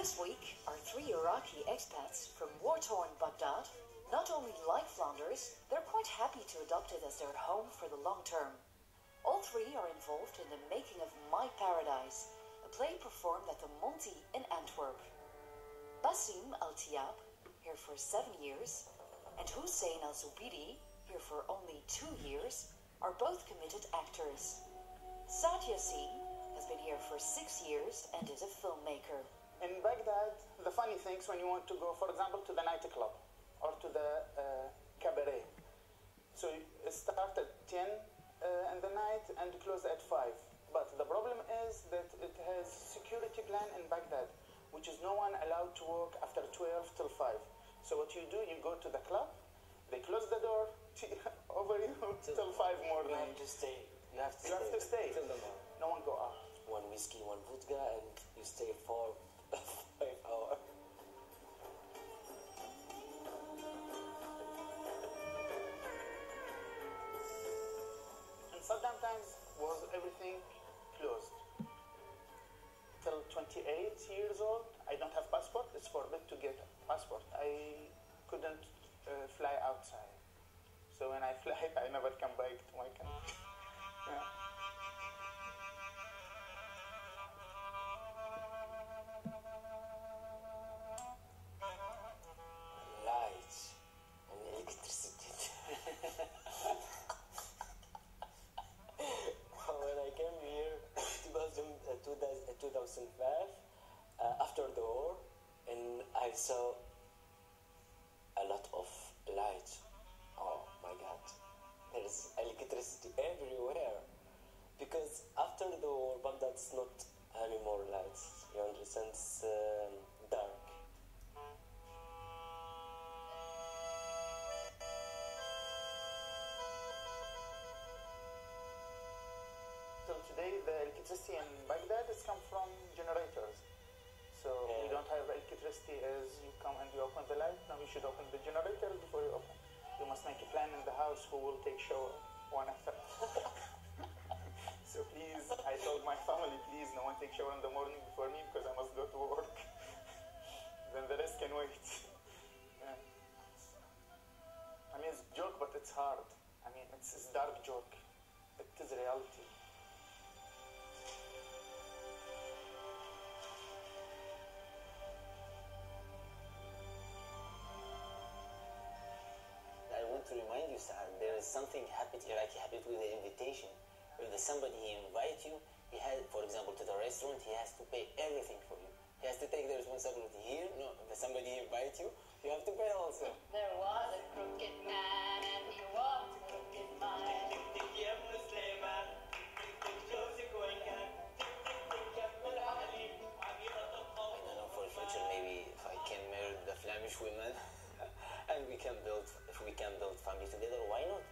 This week, our three Iraqi expats from war-torn Baghdad not only like Flanders, they're quite happy to adopt it as their home for the long term. All three are involved in the making of My Paradise, a play performed at the Monty in Antwerp. Basim Al Tiab, here for seven years, and Hussein Al Zubaidi, here for only two years, are both committed actors. Saad Yassin has been here for six years and is a filmmaker. In Baghdad, the funny things when you want to go, for example, to the nightclub or to the uh, cabaret. So it starts at 10 uh, in the night and close at 5. But the problem is that it has security plan in Baghdad, which is no one allowed to work after 12 till 5. So what you do, you go to the club, they close the door over you till 5 morning. You have to stay. You have to You stay. have to stay. Till the morning. No one go out. One whiskey, one vodka, and you stay for was everything closed. Till 28 years old, I don't have passport. It's forbidden to get passport. I couldn't uh, fly outside. So when I fly, I never come back to my country. Yeah. Saw a lot of lights. Oh my God, there is electricity everywhere. Because after the war, Baghdad's not anymore lights. You understand? It's um, dark. So today, the electricity in Baghdad has come from generators. Have electricity as you come and you open the light. Now you should open the generator before you open. You must make a plan in the house who will take shower one after. so please, I told my family, please, no one take shower in the morning before me because I must go to work. then the rest can wait. Yeah. I mean, it's joke, but it's hard. I mean, it's, it's dark joke. It is reality. Something happened Iraqi happened with the invitation. If the somebody he invite you, he has, for example, to the restaurant, he has to pay everything for you. He has to take the responsibility here. No, if somebody invite you, you have to pay also. There was a crooked man and he walked a crooked mile. I don't know for the future, maybe if I can marry the Flemish women, and we can build, if we can build family together, why not?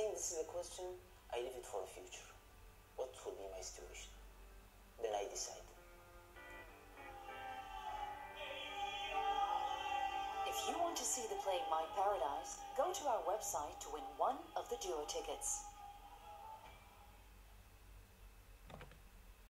Think this is a question. I leave it for the future. What will be my situation? Then I decide. If you want to see the play My Paradise, go to our website to win one of the duo tickets.